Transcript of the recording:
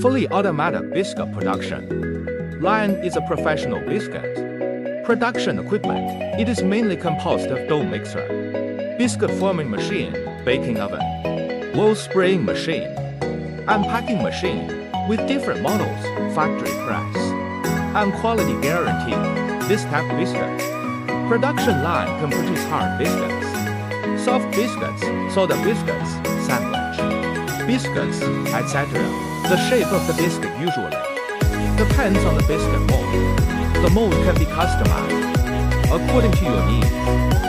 Fully automatic biscuit production. line is a professional biscuit. Production equipment. It is mainly composed of dough mixer, biscuit forming machine, baking oven, wool spraying machine, and packing machine with different models, factory press, and quality guarantee. This type biscuit. Production line can produce hard biscuits, soft biscuits, soda biscuits, sandwich, biscuits, etc. The shape of the biscuit usually depends on the biscuit mold. The mold can be customized according to your needs.